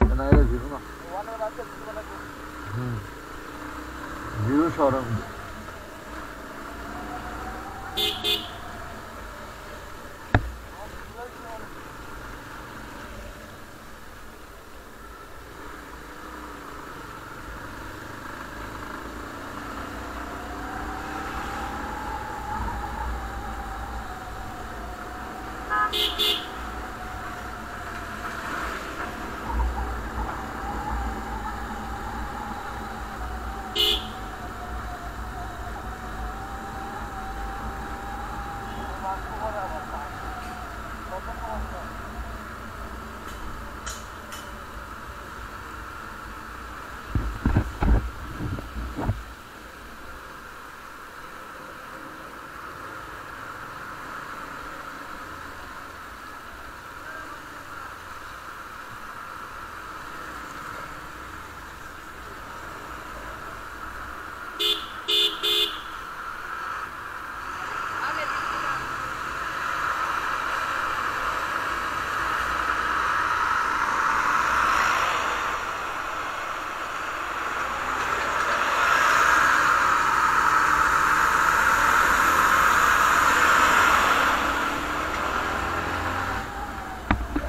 Ben ayrı yürüme. Yürü şu aramızda.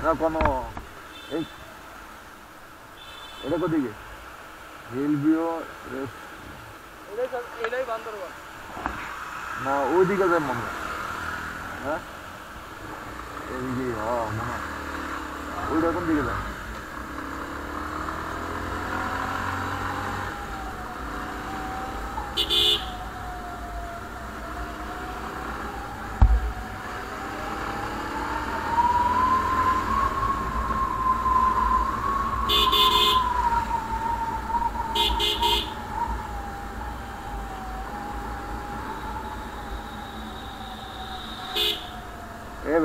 না কোনো এই এটা কোদিকে বান্দরবান। না ওইদিকে যায় মনে হ্যাঁ। হ্যাঁ? মনে ওইটা কোন দিকে যায়?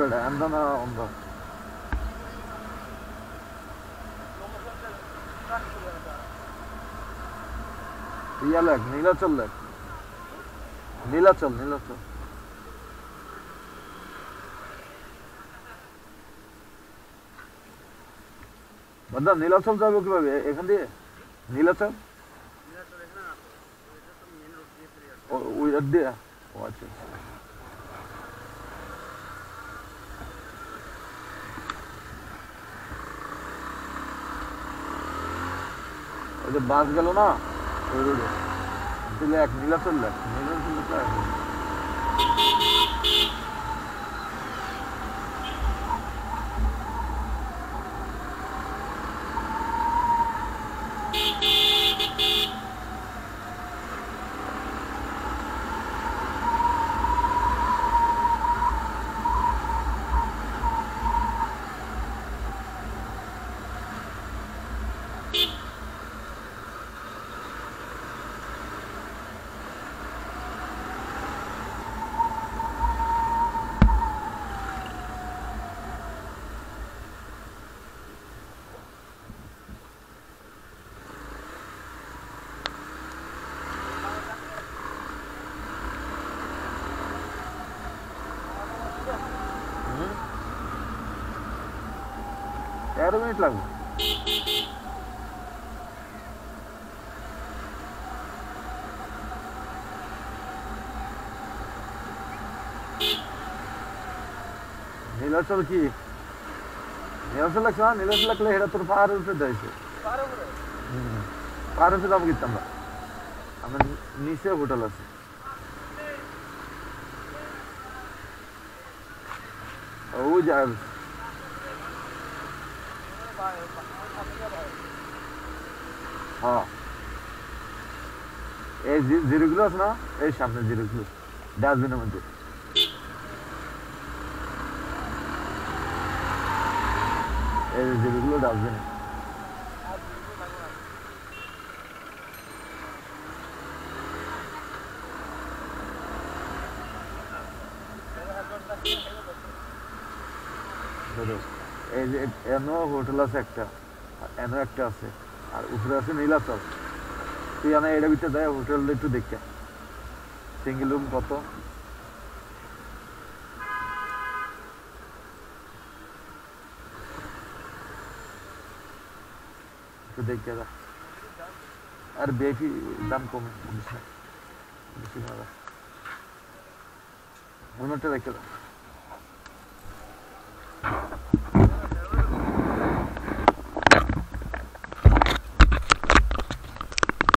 এ বেটা এমন না অন্ধ ইয়া লেখ নীলাচল লেখ নীলাচল নীলাচল বাদা নীলাচল যাবো কিভাবে এ- এখান দিয়ে নীলাচল ও- ওই রাত দিয়ে ও আচ্ছা और जब बाँस गलो ना तो लेफ़्ट लेफ़्ट लेफ़्ट अठारह मिनट लग. निलसल की निलसल लक्ष्य हाँ निलसल लक्ष्य है रतुर पार उसे दही से पार उसे दाम हम्म. कितना बा. अबे नीचे होटल है ओ जाए এই জিরোগুলো আছে না? এই সামনে জিরোগুলো ডাস্টবিনের মধ্যে। এই জিরোগুলো ডাস্টবিনে। ধরো, এই যে এনো হোটেল আছে একটা এনো একটা আছে, আর উপরে আছে নীলাচল। তুই আমি এটা ভিতরে দেয় হোটেল একটু দেখে। সিঙ্গেল রুম কত? একটু দেখে যা। আর বেশি দাম কমে, বেশি বেশি না হেলমেটটা রেখে দাও